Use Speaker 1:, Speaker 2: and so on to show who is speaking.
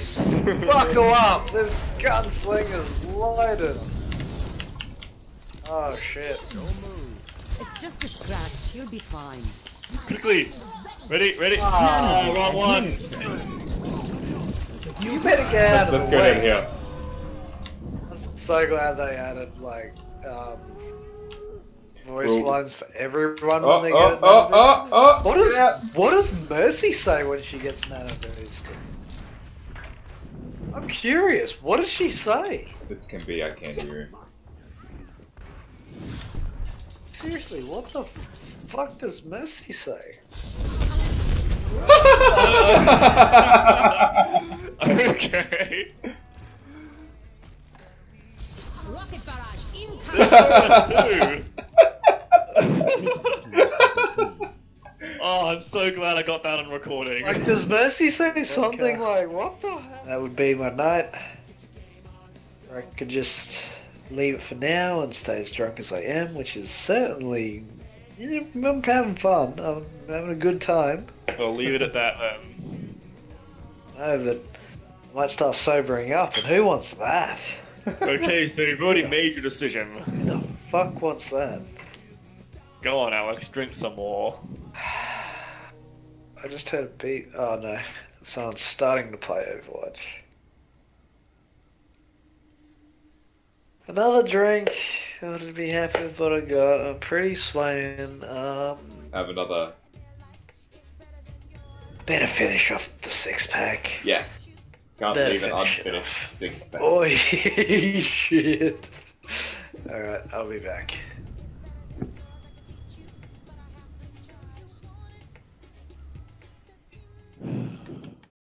Speaker 1: this. Buckle up! This gunslinger's loaded. Oh shit. Don't move.
Speaker 2: It's just a scratch. You'll be fine.
Speaker 3: Quickly! Ready, ready?
Speaker 1: Ah,
Speaker 3: Oh, wrong one!
Speaker 1: You better get out of
Speaker 4: Let's
Speaker 1: the
Speaker 4: go
Speaker 1: way.
Speaker 4: down here.
Speaker 1: I'm so glad they added like um, voice
Speaker 4: Ooh.
Speaker 1: lines for everyone
Speaker 4: Oh,
Speaker 1: when they
Speaker 4: oh,
Speaker 1: get
Speaker 4: oh,
Speaker 1: nano
Speaker 4: oh, oh!
Speaker 1: What does
Speaker 4: yeah.
Speaker 1: what does Mercy say when she gets nano boosted? I'm curious. What does she say?
Speaker 4: This can be our candy room.
Speaker 1: Seriously, what the fuck does Mercy say?
Speaker 3: okay.
Speaker 2: Rocket barrage
Speaker 3: There's Oh, I'm so glad I got that on recording.
Speaker 1: Like, does Mercy say something like, "What the?" Hell? That would be my night. Or I could just leave it for now and stay as drunk as I am, which is certainly. You know, I'm having fun. I'm having a good time.
Speaker 3: We'll leave it at that then.
Speaker 1: No, but I might start sobering up, and who wants that?
Speaker 3: Okay, so you've already made your decision.
Speaker 1: Who the fuck wants that?
Speaker 3: Go on, Alex, drink some more.
Speaker 1: I just heard a beat. Oh no, someone's starting to play Overwatch. Another drink. I would be happy with what I got. I'm pretty swaying. Um,
Speaker 4: Have another.
Speaker 1: better finish off the six pack.
Speaker 4: Yes. Can't
Speaker 1: Better
Speaker 4: leave an unfinished six pack.
Speaker 1: Boy, shit. All right, I'll be back.